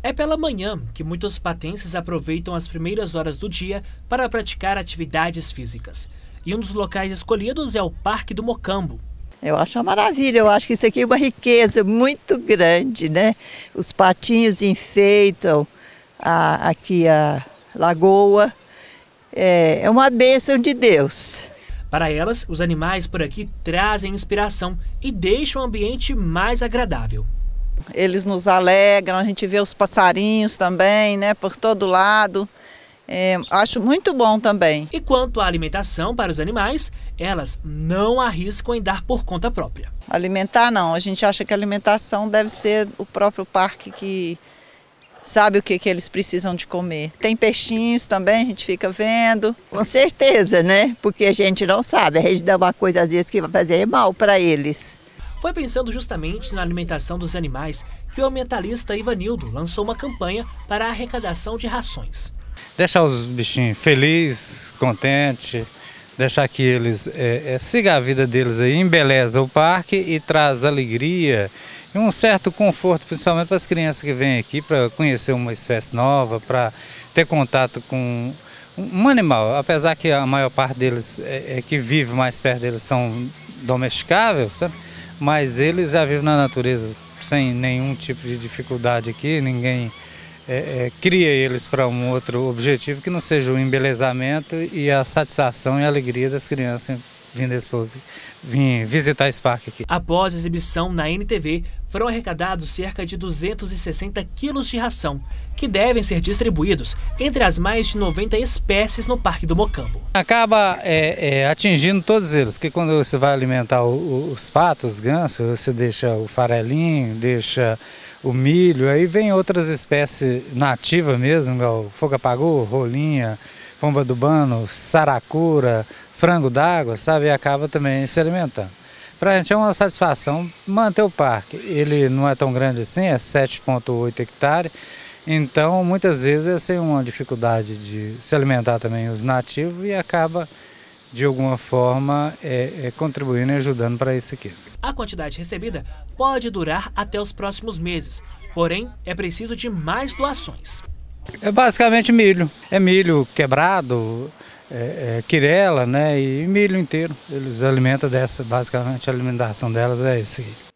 É pela manhã que muitos patenses aproveitam as primeiras horas do dia para praticar atividades físicas. E um dos locais escolhidos é o Parque do Mocambo. Eu acho uma maravilha, eu acho que isso aqui é uma riqueza muito grande, né? Os patinhos enfeitam a, aqui a lagoa, é, é uma bênção de Deus. Para elas, os animais por aqui trazem inspiração e deixam o ambiente mais agradável. Eles nos alegram, a gente vê os passarinhos também, né, por todo lado. É, acho muito bom também. E quanto à alimentação para os animais, elas não arriscam em dar por conta própria. Alimentar não, a gente acha que a alimentação deve ser o próprio parque que sabe o que, que eles precisam de comer. Tem peixinhos também, a gente fica vendo. Com certeza, né? Porque a gente não sabe, a gente dá uma coisa às vezes que vai fazer mal para eles. Foi pensando justamente na alimentação dos animais que o ambientalista Ivanildo lançou uma campanha para a arrecadação de rações deixar os bichinhos felizes, contentes, deixar que eles é, é, sigam a vida deles aí, embeleza o parque e traz alegria e um certo conforto, principalmente para as crianças que vêm aqui para conhecer uma espécie nova, para ter contato com um animal, apesar que a maior parte deles é, é que vive mais perto deles são domesticáveis, sabe? Mas eles já vivem na natureza sem nenhum tipo de dificuldade aqui, ninguém é, é, cria eles para um outro objetivo que não seja o embelezamento e a satisfação e a alegria das crianças vindo vir visitar esse parque aqui. Após a exibição na NTV, foram arrecadados cerca de 260 quilos de ração, que devem ser distribuídos entre as mais de 90 espécies no Parque do Mocambo. Acaba é, é, atingindo todos eles, que quando você vai alimentar o, os patos, os gansos, você deixa o farelinho, deixa o milho, aí vem outras espécies nativas mesmo, igual fogo-apagô, rolinha, pomba do bano, saracura, frango d'água, sabe? E acaba também se alimentando. Para a gente é uma satisfação manter o parque. Ele não é tão grande assim, é 7,8 hectares. Então, muitas vezes, eu tenho uma dificuldade de se alimentar também os nativos e acaba de alguma forma é, é, contribuindo e ajudando para isso aqui. A quantidade recebida pode durar até os próximos meses, porém é preciso de mais doações. É basicamente milho. É milho quebrado, é, é quirela, né? E milho inteiro. Eles alimentam dessa, basicamente a alimentação delas é esse.